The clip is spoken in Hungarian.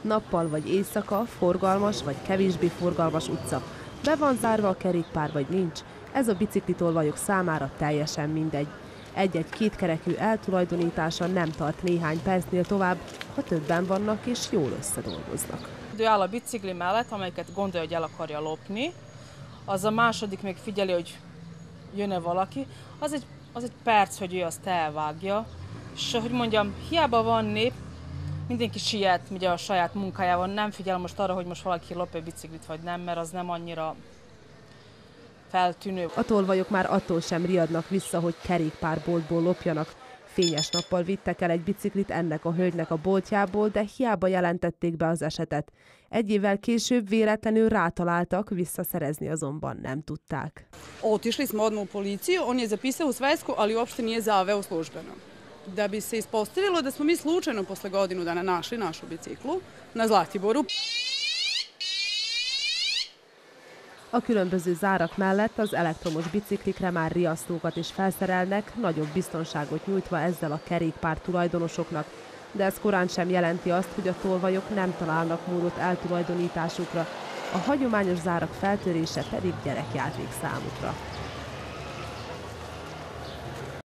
Nappal vagy éjszaka, forgalmas vagy kevésbé forgalmas utca. Be van zárva a kerékpár vagy nincs, ez a biciklitolvajok számára teljesen mindegy. Egy-egy kétkerekű eltulajdonítása nem tart néhány percnél tovább, ha többen vannak és jól összedolgoznak. Ő áll a bicikli mellett, amelyiket gondolja, hogy el akarja lopni, az a második még figyeli, hogy jön-e valaki, az egy, az egy perc, hogy ő azt elvágja, és hogy mondjam, hiába van nép, mindenki siet ugye a saját munkájával, nem figyel most arra, hogy most valaki lop egy biciklit vagy nem, mert az nem annyira feltűnő. A tolvajok már attól sem riadnak vissza, hogy kerékpárboltból lopjanak. Fényes nappal vittek el egy biciklit ennek a hölgynek a boltjából, de hiába jelentették be az esetet. Egy évvel később véletlenül rátaláltak, visszaszerezni azonban nem tudták. Otišli smo odmah u policiju, on je zapisao u svesku, ali uopšte nije zaveo službeno. Da bi se ispostavilo da smo mi slučajno posle godinu dana našli našu biciklu na Zlatiboru. A különböző zárak mellett az elektromos biciklikre már riasztókat is felszerelnek, nagyobb biztonságot nyújtva ezzel a kerékpár tulajdonosoknak, de ez korán sem jelenti azt, hogy a tolvajok nem találnak módot eltulajdonításukra, a hagyományos zárak feltörése pedig gyerekjáték számukra.